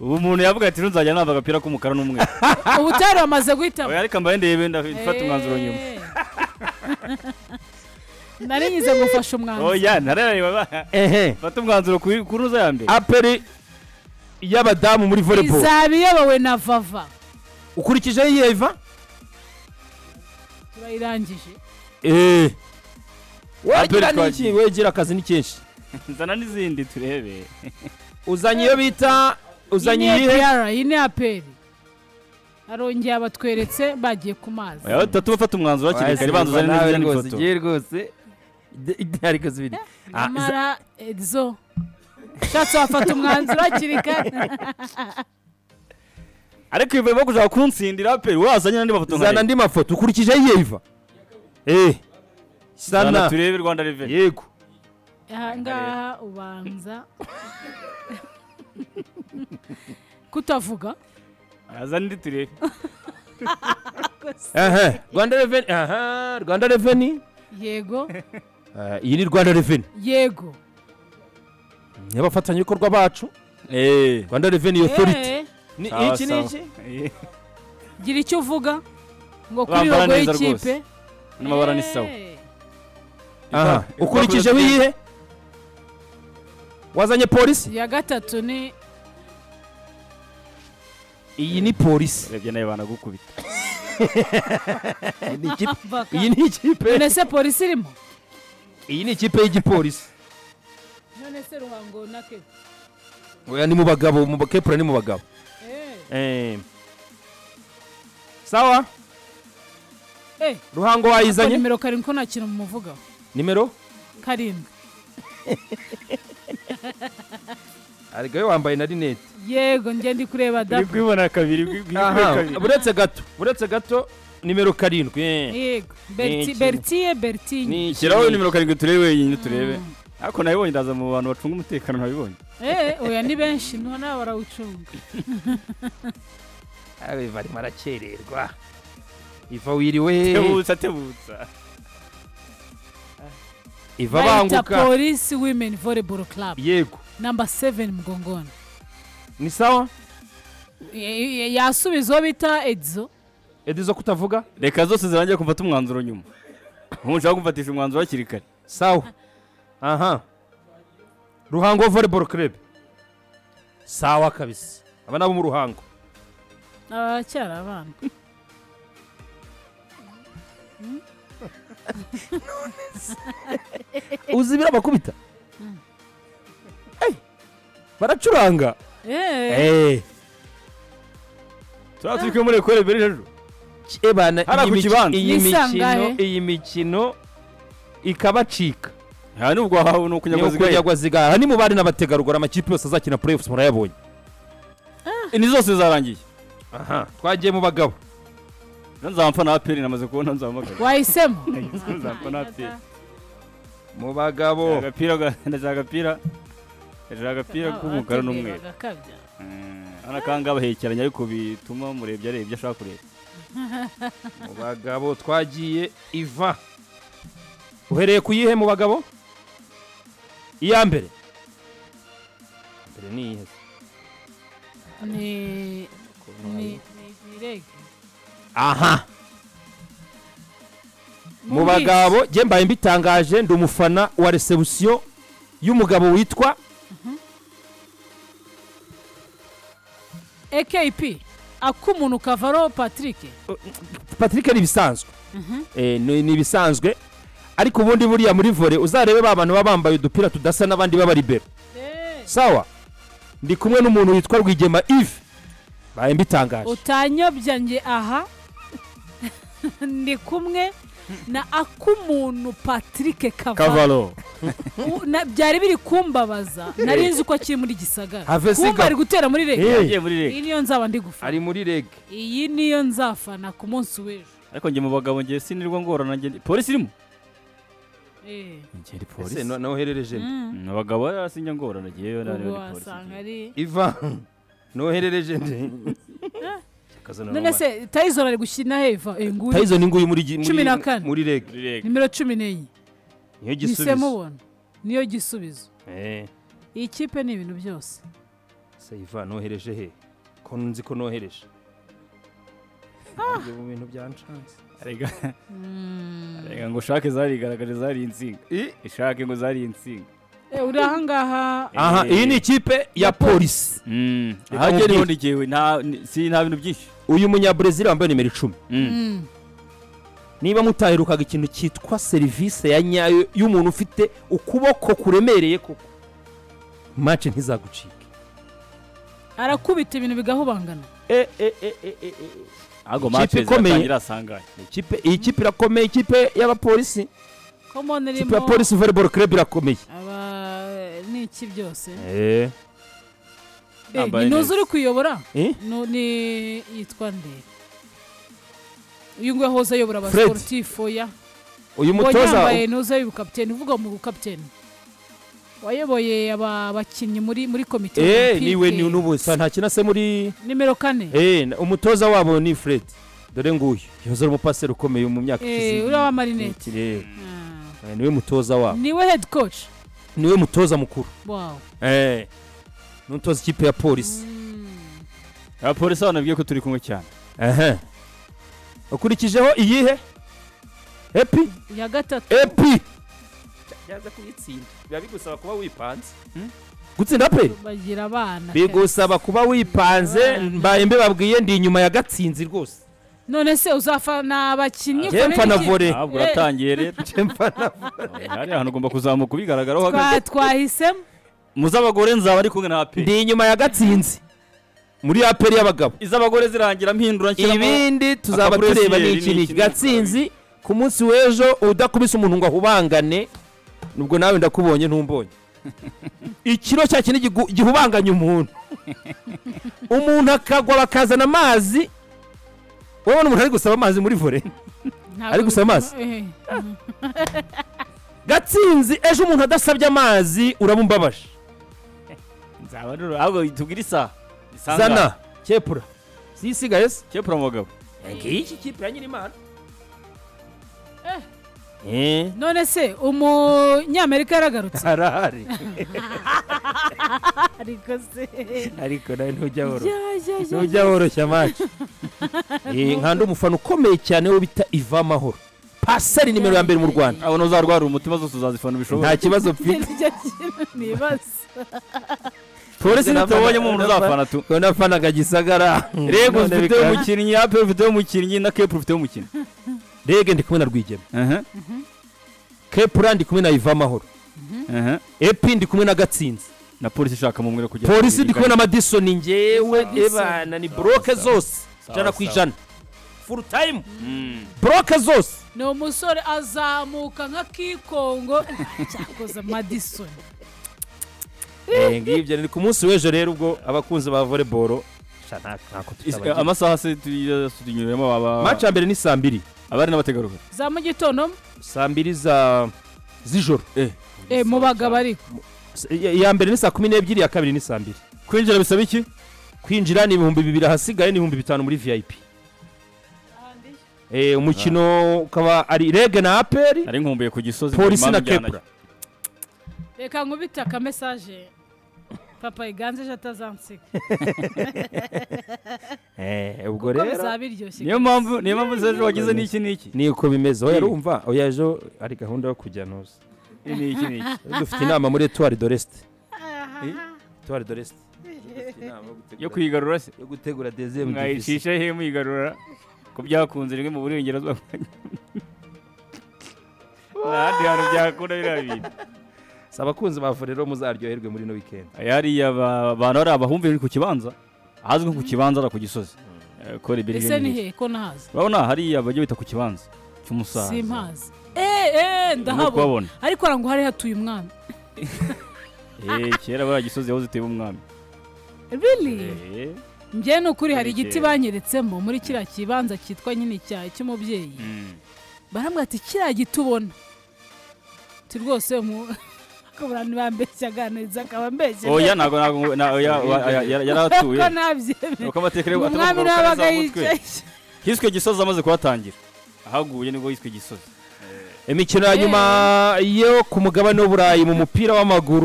ubu umuntu yavuga ati nzajya namba agapira k'umukara n'umweru. Ubu utari wamaze guhitamo oya reka mbaye ndebe ndafata umwanzuro nyuma. Eh. nari nyize gufasha umwanzuro. Oya ntarareba ehe. Fata umwanzuro kuri kuri uza ya mbere. Aperi y'abadamu muri volleyball. Izaba iyobowe na vava. Ukurikijeho iyihe iva turayirangije. Eee wagira Aperi n'iki? wegera akazi ni kenshi. Nzana n'izindi turebe. Uzanye iyo bita uzanye iyihe? Iyi ni aperi. Arongeye abatweretse bagiye ku mazi. Oya utatu bafata umwanzuro hakiri kare banza uzane n'izindi rwose foto igihe rwose. Ariko zibiri. Za- nyamara edzo ushatse wafata umwanzuro hakiri kare. Ariko ivuye bwo kushaka kunsindira pe wazanye n'andi mafoto zana andi mafoto ukurikijeho iyihe iva eee sana. Sana turebe rwanda reveni yego. Aha ngaha ubanza. kutavuga? Azana indi turebe aha rwanda reveni aha rwanda reveni yego. Ah, iyi ni rwanda reveni yego. Ni abafatanyabikorwa bacu. Eee rwanda reveni otoriti Eh, ni iki ni iki? Gira icyo uvuga ngo kuri rogo y'ikipe n'amabara ni sawa Eh, aha ukurikijeho iyihe wazanye polisi iya gatatu ni iyi ni polisi urebye nawe banagukubita Iyi ni ikipe- iyi ni ikipe. None se polisi irimo? Iyi ni ikipe y'igipolisi none se ruhango na ke? Oya ni mu bagabo mu kepura ni mu bagabo. Eh, Eh. sawa? Eh, ruhango wayizanye nimero karindwi ko nta kintu mumuvugaho. Nimero? Karindwi ariko we wambaye na rinete. Yego njye ndi kureba uri da kwibona kabiri buretse gato buretse gato nimero karindwi eh. yego ni iki? shyiraho nimero karindwi turebe wenyine turebe. Ariko nabibonye ndaza mu bantu bacunga umutekano nabibonye. Eh oya ni benshi none barawucunga. Barimo arakererwa. Iva wiriwe. Tebutsa tebutsa. Iva banguka Police women volleyball club. Yego. Number 7 Mgongoni. Ni sawa? Yasubizo bita edzo. Edzo kutavuga? Reka zose zirangiye kumva tumwanzuro nyuma. Ubu nshaka kumfatisha umwanzuro hakiri kare. Sawa. Aha. Ruhango volleyball club. Sawa kabisa. Aba nabo mu ruhango. Abacyari abana uzi birabakubita Eh, baracuranga. Eh. Eh, turiya turi kumwe muri ekore mbere hejuru eh, iyi mikino ikabacika. Aha nubwo wahawe ni ni ukunyagwa zigaye ukujyagwa zigaha aha ni mu bari n'abategarugori amakipe yose azakina playoffs murayabonye. Ni zose zarangiye. Aha. Twagiye mu bagabo. Nzamfa na aperi namaze kubona nzahamagara wahisemo nzamfa na aperi mu bagabo. Ndashaka agapira hejuru agapira k'umukara n'umweru. hano akanga bahekeranya ariko bituma murebye areba ibyo ashaka kureba. Mu bagabo twagiye iva. Uhereye ku yihe mu bagabo? Iya mbere. Mbere ni iyihe? Ni ni rege. Aha. Mu bagabo jye mbaye mbitangaje ndi umufana wa resebusiyo y'umugabo witwa AKP ak'umuntu kavaro Patrick. Patrick ni ibisanzwe Eh, ni ni ibisanzwe ariko ubundi buriya muri vore uzarebe ba bantu baba bambaye udupira tudasa n'abandi b'abaribero sawa? Ndi kumwe n'umuntu witwa rwigema ive mbaye mbitangaje. Utanyobya nge aha. Ndi kumwe na ak'umuntu Patrick kavaro byari biri kumbabaza. Nari nzi ko akiri muri gisagara. Kumva ari gutera muri rege Eh. yagiye muri iyi rege niyo nzaba ndi gufana ari muri reg iyi niyo nzafana ku munsi w'ejo. Ariko njye mu bagabo njye sinirwa ngorana polisi irimo? Eh. ese polisi no- noherereje nde? Mm. Abagabo sinjya ngorana ubwo nari polisi iva noherereje nde Kazana none se tayizoni ari gushyira heva eh, nguyu. Tyson ni nguyu muri na kane. muri reg muri rege nimero cumi n'enye. Niyo gisubizo. Niyo gisubizo. Eh, iyi kipe ni ibintu byose. Seyiva nohereje he? Ko nzi ko nohereje. Ibyo mu bintu byanshanze Arega Mm. arega ngo ushake zarigaragaje zari insinga. Ishake ngo zari insinga. Eh, uri aha Eh. iyi ni ikipe ya polisi. Nta ni- si nta bintu byinshi. Uyu munyabrezil wambaye nimero icumi. Mm. Mm. niba mutaherukaga ikintu cyitwa serivisi ya nyayo y'umuntu ufite ukuboko kuremereye koko. Mace ntizagucike. Arakubita ibintu bigahubangana. E e e e e e Ikipe ikomeye. iyi kipe irakomeye ikipe y'abapolisi. Ikipe ya polisi volleyball club irakomeye. N'iki byose. Eh. Eh, ni ntuzi uri kuyobora eh ni yitwa nde? Uyu nguyu yahoze ayobora Fred. abasportifu ya. Uyu mutoza yambaye ntuze y'ubukapiteni uvuga mu bukapiteni wayoboye aba bakinnyi muri muri komite eh ni we ni n'ubu sa nta kinase muri nimero kane. Eh umutoza wabo ni Fred. Dore nguyu. Ari umupaseri ukomeye mu myaka Eh, ishize uriya wa marinete Eh, Ah. eh, ni we mutoza wabo. Niwe head coach. Ni we mutoza mukuru. Wow. Eh n'umutoza ikipe ya polisi. Abapolisi banabwiye ko turi kumwe cyane. Ukurikijeho iyihe? Epi? Ya gatatu. Epi. Yaza kuyitsinda. Biba bigusaba kuba wipanze. Hmm? gutsinda pe? Bagira abana. Bigusaba kuba wipanze. Mbaye mbibabwiye ndi inyuma ya gatsinzi rwose. None se uzafana abakinnyi Njye mfana iki? vore. Ntabwo Eh. uratangiye rero Njye mfana hari ahantu ugomba kuzamuka ubigaragaraho twahisemo. Muz'abagore nzaba ari kumwe na ape ndi inyuma ya gatsinzi. Muri aperi y'abagabo iz'abagore zirangira mpindura nshyiramo ibindi tuzaba tureba ni n'iki gatsinzi ku munsi w'ejo udakubise umuntu ngo ahubangane. Nubwo nawe ndakubonye ntumbonye. Ikiro cya gigu- gihubanganya umuntu. Umuntu akagwa bakazana amazi urabona umuntu ari gusaba amazi muri vore Ari gusaba amazi? Eh, gatsinzi ejo umuntu adasabye amazi urabumbabaje? Nzaba rero ahubwo tubwire isaha zana. Kepura siyisigaye se? Kepura mugabo. Bagabo ngiyi iki kipe ya nyirimana? Eh. eh. None se umunyamerika yaragarutse harahari ariko se ariko nawe ntujya woroshya Ya, ya, ya, ntujya ya. woroshya amacu nkanda umufana ukomeye cyane wo bita iva amahoro paseri nimero ya mbere mu rwanda abona uzarwara umutima zose uzazifana ubishoboye nta kibazo mfite polisi ntitubonyemo umuntu uzafana tu. ko nafanaga gisagara ufiteho bikaba- umukinnyi ape ufiteho umukinnyi na kepura ufiteho umukinnyi rege ndi kumwe na rwigema kepura ndi kumwe na iva amahoro epi ndi kumwe na gatsinzi na polisi ishaka mu mwere kugira polisi ndi kubona madison ngewe ebana ni broke zose jana ijana ku ijana full time. Mm. broke zose ni umusore azamuka nka kikongo. Cyakoze madison. Eh, ngibyo ni ku munsi w'ejo rero ubwo abakunzi ba volleyball tutabagira. amasaha se tuyi- baba aba match ya mbere ni saa mbiri. Abari n'abategarugori. Za mu gitondo? Saa mbiri za z'ijoro. Eh, mu bagabo ariko S- iya mbere ni saa kumi n'ebyiri iya kabiri ni saa mbiri. Kwinjira bisaba iki? Kwinjira ni ibihumbi bibiri ahasigaye ni ibihumbi bitanu muri vip Eh, umukino ukaba ari rege na aperi. Nari nkumbuye ku gisozi polisi na kepura reka nkubite akamesaje papa iganze ejo atazanseka Eh, ubwo rero niyo mpamvu niyo mpamvu z'ejo wagize n'iki n'iki ni uko bimeze. Oya urumva oya ejo ari gahunda yo kujya ntuza Ni n'iki n'iki dufite inama muri etuwari doresite etuwari doresite yo kwigarura se yo gutegura dezemu mwayicisha he muyigarura ko byakunze rimwe mu burengerazuba n'ahandi hantu byakunda biriya bintu si abakunzi ba vore rero muzaryoherwe muri ino wikendi hariya aba- abantu hari abahumbi ku kibanza. Ahazwi nko ku kibanza ari ku gisozi. Eh, kora ibiryo ese ni he? Ko nahazi? Urabona hariya bajya bita ku kibanza. Cy'umusaza simpazi eh eh Urimo ndahabona ariko ngo hari hatuye umwana Eh, kera bariya gisozi yahoze iteye umwami. Really? Eh, njye ni ukuri hari igiti banyeretsemo muri kiriya kibanza cyitwa nyine cya cy'umubyeyi. Mm. barambwira ati kiriya giti ubona. Ti rwose mu akabura ntibambeshya aganiriza akaba mbeshya oya ntabwo yarahatuye uko umwami mu mutwe. yicaye. Hiswe gisozi amaze kuhatangira. Ahaguye ni bwo hiswe gisozi imikino ya nyuma yo ku mugabane w'uburayi mu mupira w'amaguru.